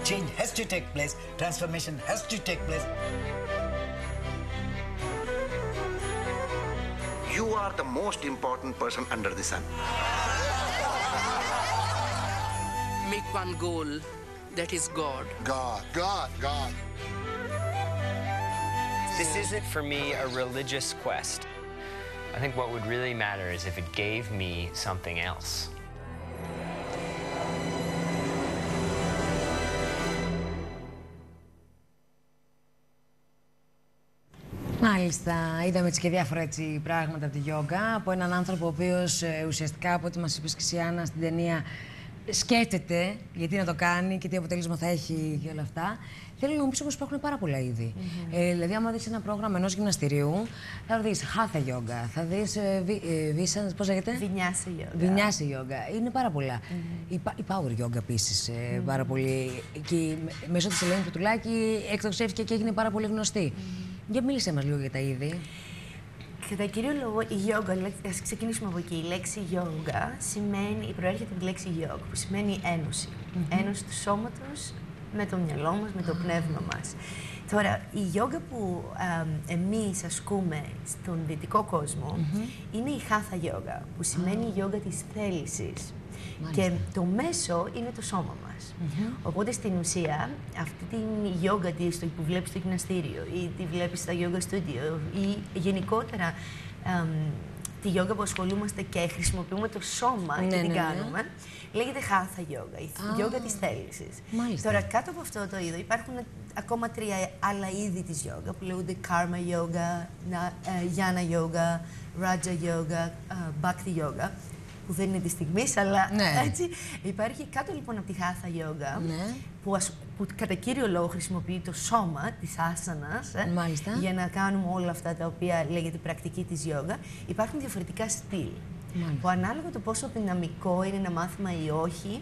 Change has to take place, transformation has to take place. You are the most important person under the sun. Make one goal that is God. God, God, God. This isn't for me a religious quest. I think what would really matter is if it gave me something else. Μάλιστα, είδαμε έτσι και διάφορα έτσι πράγματα από τη γιόγκα από έναν άνθρωπο ο οποίος ε, ουσιαστικά από ό,τι μας είπε και εσύ Άννα στην ταινία σκέφτεται γιατί να το κάνει και τι αποτέλεσμα θα έχει και όλα αυτά. Θέλω να μου πεις όμως υπάρχουν πάρα πολλά είδη. Ε, δηλαδή, άμα δεις ένα πρόγραμμα ενός γυμναστηρίου, θα δεις χάθα γιόγκα, θα δεις ε, βι, ε, βίσα, πώς λέγεται; Βινιάσα γιόγκα. Βινιάσα γιόγκα. Είναι πάρα πολλά. Η, πα- η power yoga επίσης ε, πάρα πολύ. Και με- μέσω της Ελένη Πουτουλάκη εκτοξεύτηκε και έγινε πάρα πολύ γνωστή. Για μίλησέ μας λίγο για τα είδη. Κατά κύριο λόγο, η yoga, λέξη- ας ξεκινήσουμε από εκεί. Η λέξη yoga σημαίνει, προέρχεται από τη λέξη yoga, που σημαίνει ένωση. Ένωση του σώματος με το μυαλό μας, με το πνεύμα μας. Τώρα, η yoga που α, εμείς ασκούμε στον δυτικό κόσμο είναι η hatha yoga, που σημαίνει η yoga της θέλησης. Και το μέσο είναι το σώμα μας. Οπότε στην ουσία αυτή την yoga της το που βλέπεις στο γυμναστήριο ή τη βλέπεις στα yoga studio ή γενικότερα εμ, τη yoga που ασχολούμαστε και χρησιμοποιούμε το σώμα Ναι, και την ναι, ναι. κάνουμε, λέγεται hatha yoga, η Α, yoga της θέλησης. μάλιστα. Τώρα κάτω από αυτό το είδο υπάρχουν ακόμα τρία άλλα είδη της yoga που λέγονται karma yoga, να- ε, yana yoga, raja yoga, ε, bhakti yoga που δεν είναι της στιγμής, αλλά Ναι. έτσι. Υπάρχει κάτω λοιπόν από τη hatha yoga, Ναι. που, ασ- που κατά κύριο λόγο χρησιμοποιεί το σώμα της άσανας ε, Μάλιστα. για να κάνουμε όλα αυτά τα οποία λέγεται πρακτική της yoga. Υπάρχουν διαφορετικά στυλ. Μάλιστα. Που ανάλογα το πόσο δυναμικό είναι ένα μάθημα ή όχι,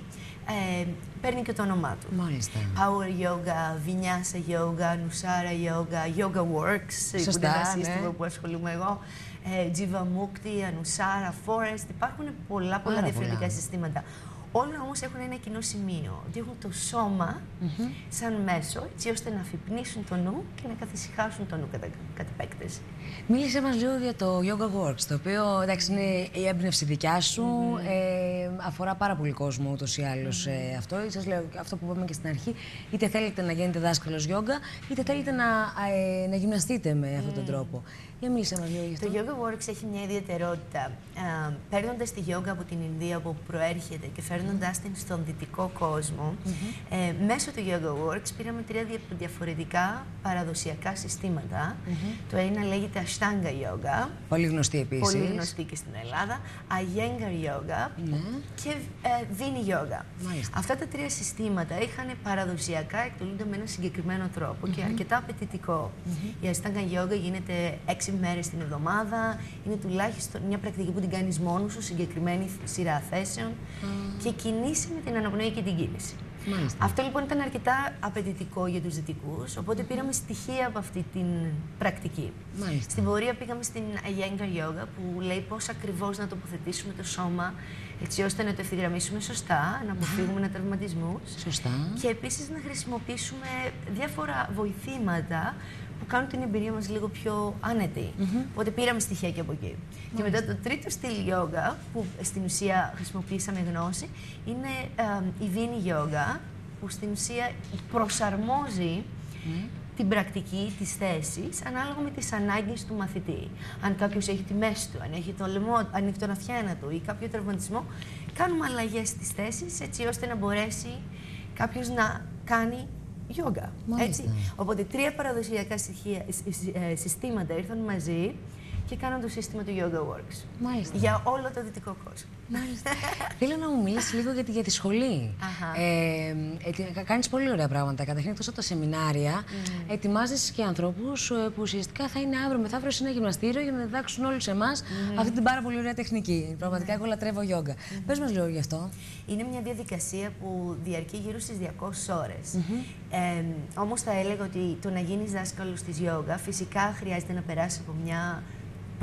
ε, παίρνει και το όνομά του. Μάλιστα. Power yoga, vinyasa yoga, nusara yoga, yoga works, που Σωστά, είναι ένα ναι. σύστημα που ασχολούμαι εγώ. Ε, Jiva Mukti, Anusara, Forest. Υπάρχουν πολλά, πολλά Πάρα διαφορετικά πολλά. συστήματα. Όλα όμως έχουν ένα κοινό σημείο, ότι έχουν το σώμα σαν μέσο, έτσι ώστε να αφυπνίσουν το νου και να καθησυχάσουν το νου κατά, κατά επέκταση. Μίλησε μας λίγο για το Yoga Works, το οποίο εντάξει, είναι η έμπνευση δικιά σου. ε, αφορά πάρα πολύ κόσμο ούτως ή άλλως ε, αυτό. Σας λέω αυτό που είπαμε και στην αρχή. Είτε θέλετε να γίνετε δάσκαλος γιόγκα, είτε θέλετε να, ε, να γυμναστείτε με αυτόν τον τρόπο. Για μίλησε μας λίγο γι' αυτό. Το Yoga Works έχει μια ιδιαιτερότητα. Παίρνοντας τη yoga από την Ινδία από όπου προέρχεται και φέρνοντάς την στον δυτικό κόσμο, ε, μέσω του Yoga Works πήραμε τρία δια- διαφορετικά παραδοσιακά συστήματα. Το ένα λέγεται Ashtanga Yoga, Πολύ γνωστή επίσης. πολύ γνωστή και στην Ελλάδα, Iyengar Yoga Ναι. και ε, Vini Yoga. Μάλιστα. Αυτά τα τρία συστήματα είχαν παραδοσιακά εκτελούνται με ένα συγκεκριμένο τρόπο και αρκετά απαιτητικό. Η Ashtanga Yoga γίνεται έξι μέρες την εβδομάδα, είναι τουλάχιστον μια πρακτική που την κάνεις μόνος σου, συγκεκριμένη σειρά θέσεων και κινείσαι με την αναπνοή και την κίνηση. Μάλιστα. Αυτό λοιπόν ήταν αρκετά απαιτητικό για τους δυτικούς, οπότε πήραμε στοιχεία από αυτή την πρακτική. Μάλιστα. Στην πορεία πήγαμε στην Iyengar Yoga που λέει πώς ακριβώς να τοποθετήσουμε το σώμα έτσι ώστε να το ευθυγραμμίσουμε σωστά, να αποφύγουμε να τραυματισμούς Σωστά. και επίσης να χρησιμοποιήσουμε διάφορα βοηθήματα που κάνουν την εμπειρία μας λίγο πιο άνετη. Οπότε πήραμε στοιχεία και από εκεί. Και μετά το τρίτο στυλ yoga, που στην ουσία χρησιμοποίησαμε γνώση, είναι ε, η Vini Yoga, που στην ουσία προσαρμόζει την πρακτική της θέσης ανάλογα με τις ανάγκες του μαθητή. Αν κάποιος έχει τη μέση του, αν έχει το λαιμό, ανοιχτό ναυτιάνα του ή κάποιο τραυματισμό, κάνουμε αλλαγές στις θέσεις έτσι ώστε να μπορέσει κάποιος να κάνει γιόγκα. Μάλιστα. Έτσι. Οπότε τρία παραδοσιακά στοιχεία, συ- συ- ε, συστήματα ήρθαν μαζί και κάναν το σύστημα του Yoga Works. Μάλιστα. Για όλο το δυτικό κόσμο. Μάλιστα. Θέλω να μου μιλήσεις λίγο για τη, για τη σχολή. Αχα. Ε, ε, Κάνεις πολύ ωραία πράγματα. Καταρχήν, εκτός από τα σεμινάρια, Mm. ετοιμάζεις και ανθρώπους που ουσιαστικά θα είναι αύριο μεθαύριο σε ένα γυμναστήριο για να διδάξουν όλους εμάς Mm. αυτή την πάρα πολύ ωραία τεχνική. Πραγματικά, εγώ λατρεύω γιόγκα. Mm. Πες μας λίγο γι' αυτό. Είναι μια διαδικασία που διαρκεί γύρω στις 200 ώρες. Ε, όμως θα έλεγα ότι το να γίνεις δάσκαλος της γιόγκα φυσικά χρειάζεται να περάσεις από μια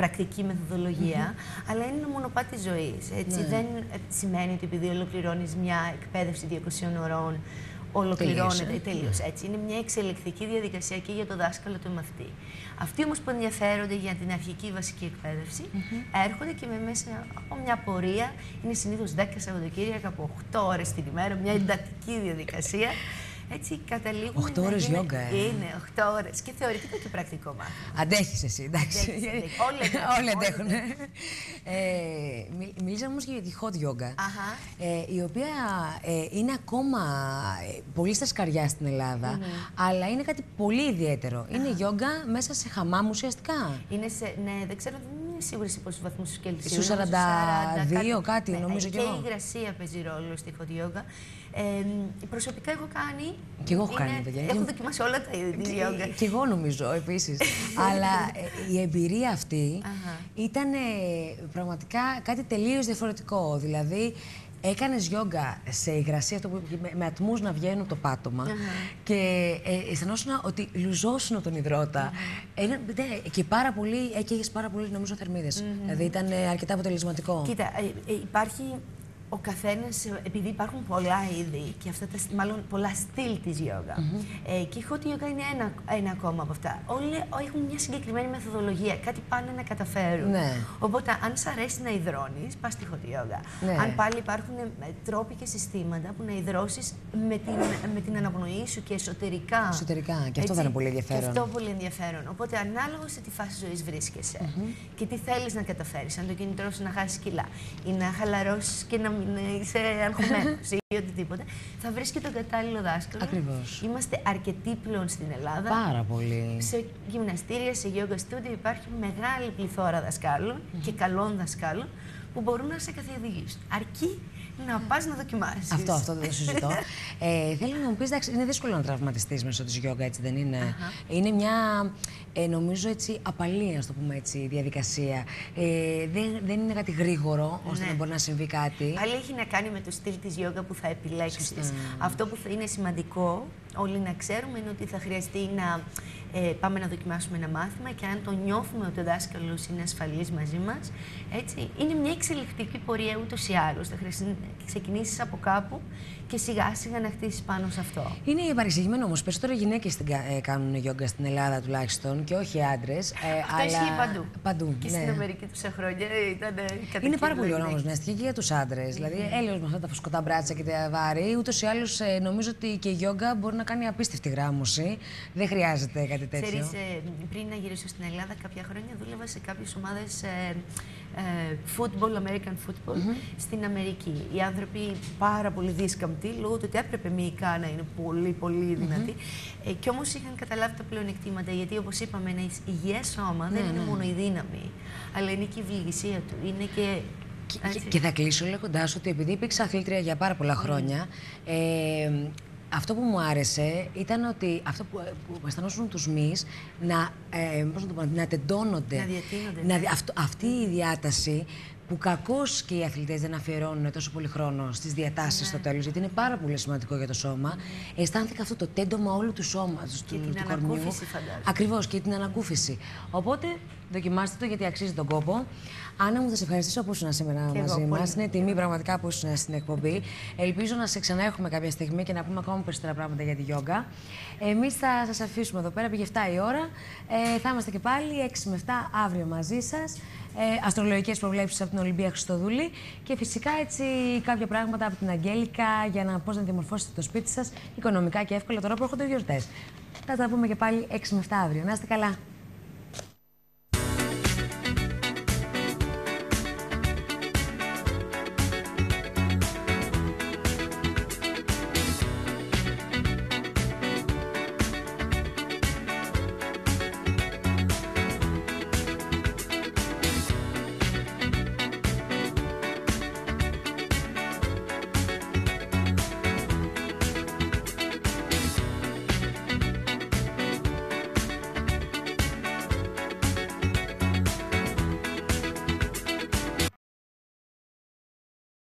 πρακτική μεθοδολογία, αλλά είναι ένα μονοπάτι ζωής. Έτσι. Ναι. Δεν ε, σημαίνει ότι επειδή ολοκληρώνεις μια εκπαίδευση 200 ωρών, ολοκληρώνεται Τελείωσε. τελείως. Έτσι. Είναι μια εξελικτική διαδικασία και για το δάσκαλο του μαθητή. Αυτοί όμως που ενδιαφέρονται για την αρχική βασική εκπαίδευση έρχονται και με μέσα από μια πορεία. Είναι συνήθως 10 Σαββατοκύριακα από 8 ώρες την ημέρα, μια εντατική διαδικασία. Έτσι καταλήγουν. 8 να ώρες είναι- γιόγκα, ε. Είναι 8 ώρες και θεωρητικό και πρακτικό μάθημα. Αντέχεις εσύ, εντάξει. Αντέχεις, αντέχεις. Όλοι αντέχουν, Όλοι όλοι αντέχουν. Ε, μι- μιλήσαμε όμως και για τη hot yoga. Αχα. Ε, η οποία ε, είναι ακόμα ε, πολύ στα σκαριά στην Ελλάδα, Μμμ. αλλά είναι κάτι πολύ ιδιαίτερο. Είναι γιόγκα μέσα σε χαμάμ ουσιαστικά. Είναι σε, ναι, δεν ξέρω, δεν είμαι σίγουρη σε πόσους βαθμούς Κελσίου. Στους είναι, 42 κάτι, νομίζω και κι εγώ. η υγρασία παίζει ρόλο στη hot yoga. Ε, προσωπικά έχω κάνει. Κι εγώ έχω είναι- κάνει, παιδιά. Έχω Και- δοκιμάσει όλα τα είδη τη yoga. Και εγώ νομίζω επίσης. Αλλά ε, η εμπειρία αυτή Αχα. ήταν ε, πραγματικά κάτι τελείως διαφορετικό. Δηλαδή, έκανες γιόγκα σε υγρασία, αυτό που, με, με ατμούς να βγαίνουν από το πάτωμα Αχα. και ε, αισθανόσουν ότι λουζόσουν τον υδρότα. Είναι- ναι, και πάρα πολύ, έκαιγες πάρα πολύ νομίζω θερμίδες. Δηλαδή ήταν ε, αρκετά αποτελεσματικό. Κοίτα, ε, ε, υπάρχει ο καθένας, επειδή υπάρχουν πολλά είδη και αυτά τα, στ- μάλλον πολλά στυλ της yoga. ε, και η hot yoga είναι ένα, ένα ακόμα από αυτά. Όλοι έχουν μια συγκεκριμένη μεθοδολογία, κάτι πάνε να καταφέρουν. Ναι. Οπότε, αν σ' αρέσει να υδρώνεις, πας στη hot yoga. Ναι. Αν πάλι υπάρχουν ε, τρόποι και συστήματα που να υδρώσεις με την, με την αναπνοή σου και εσωτερικά. Εσωτερικά. Και αυτό θα είναι πολύ ενδιαφέρον. Και αυτό πολύ ενδιαφέρον. Οπότε, ανάλογα σε τι φάση ζωής βρίσκεσαι και τι θέλεις να καταφέρεις, αν το κινητρό σου να χάσεις κιλά ή να χαλαρώσεις και να μην είσαι αγχωμένος ή οτιδήποτε, θα βρεις και τον κατάλληλο δάσκαλο. Ακριβώς. Είμαστε αρκετοί πλέον στην Ελλάδα. Πάρα πολύ. Σε γυμναστήρια, σε yoga studio υπάρχει μεγάλη πληθώρα δασκάλων και καλών δασκάλων που μπορούν να σε καθοδηγήσουν. Αρκεί να πας να δοκιμάσεις. Αυτό, αυτό δεν το συζητώ. ε, θέλω να μου πεις, εντάξει, είναι δύσκολο να τραυματιστείς μέσω της γιόγκα, έτσι δεν είναι; Είναι μια, ε, νομίζω έτσι, απαλή, ας το πούμε έτσι, διαδικασία. Ε, δεν, δεν είναι κάτι γρήγορο, ώστε Ναι. να μπορεί να συμβεί κάτι. Πάλι έχει να κάνει με το στυλ της γιόγκα που θα επιλέξεις. Σωστά. Αυτό που θα είναι σημαντικό όλοι να ξέρουμε είναι ότι θα χρειαστεί να ε, πάμε να δοκιμάσουμε ένα μάθημα και αν το νιώθουμε ότι ο δάσκαλος είναι ασφαλής μαζί μας, έτσι, είναι μια εξελικτική πορεία ούτως ή άλλως. Θα χρειαστεί να ξεκινήσεις από κάπου και σιγά σιγά να χτίσεις πάνω σε αυτό. Είναι παρεξηγημένο όμως. Περισσότερο γυναίκες ε, κάνουν γιόγκα στην Ελλάδα τουλάχιστον και όχι άντρες. Αυτό ισχύει παντού. Παντού. Και ναι. στην Αμερική τόσα χρόνια ήταν Είναι πάρα πολύ ωραίο όμως να και για τους άντρες. Δηλαδή, έλεος με αυτά τα φουσκωτά μπράτσα και τα βάρη. Ούτως ή άλλως νομίζω ότι και η γιόγκα μπορεί να κάνει απίστευτη γράμμωση. Δεν χρειάζεται κάτι τέτοιο. Ξέρεις, ε, πριν να γυρίσω στην Ελλάδα, κάποια χρόνια δούλευα σε κάποιες ομάδες ε, ε, football, American football, στην Αμερική. Οι άνθρωποι πάρα πολύ δίσκαμπτοι, λόγω του ότι έπρεπε μυϊκά να είναι πολύ, πολύ δυνατοί. Ε, και όμως είχαν καταλάβει τα πλεονεκτήματα, γιατί όπως είπαμε, ένα υγιές σώμα δεν Ναι, είναι ναι. μόνο η δύναμη, αλλά είναι και η ευληγησία του. Είναι και... Και, και θα κλείσω λέγοντάς ότι επειδή υπήρξα αθλήτρια για πάρα πολλά χρόνια, ε, αυτό που μου άρεσε ήταν ότι αυτό που, που αισθανόσουν τους μυς να, ε, πώς να, το πω, να τεντώνονται. Να διατείνονται, Να ναι. δι- αυτό, αυτή η διάταση που κακώς και οι αθλητές δεν αφιερώνουν τόσο πολύ χρόνο στις διατάσεις Ναι. στο τέλος, γιατί είναι πάρα πολύ σημαντικό για το σώμα. Αισθάνθηκα αυτό το τέντομα όλου του σώματος, του, την του κορμιού. ανακούφιση, φαντάζομαι. Ακριβώς και την ανακούφιση. Οπότε δοκιμάστε το γιατί αξίζει τον κόπο. Άννα μου, θα σε ευχαριστήσω που ήσουν σήμερα Και εγώ μαζί πολύ. μα. Είναι τιμή πραγματικά που ήσουν στην εκπομπή. Ελπίζω να σε ξανά έχουμε κάποια στιγμή και να πούμε ακόμα περισσότερα πράγματα για τη γιόγκα. Εμείς θα σας αφήσουμε εδώ πέρα, πήγε 7 η ώρα. Ε, θα είμαστε και πάλι 6 με 7 αύριο μαζί σας. Ε, αστρολογικές προβλέψεις από την Ολυμπία Χριστοδούλη και φυσικά έτσι κάποια πράγματα από την Αγγέλικα για να πώς να διαμορφώσετε το σπίτι σας οικονομικά και εύκολα τώρα που έρχονται οι γιορτές. Θα τα πούμε και πάλι 6 με 7 αύριο. Να είστε καλά.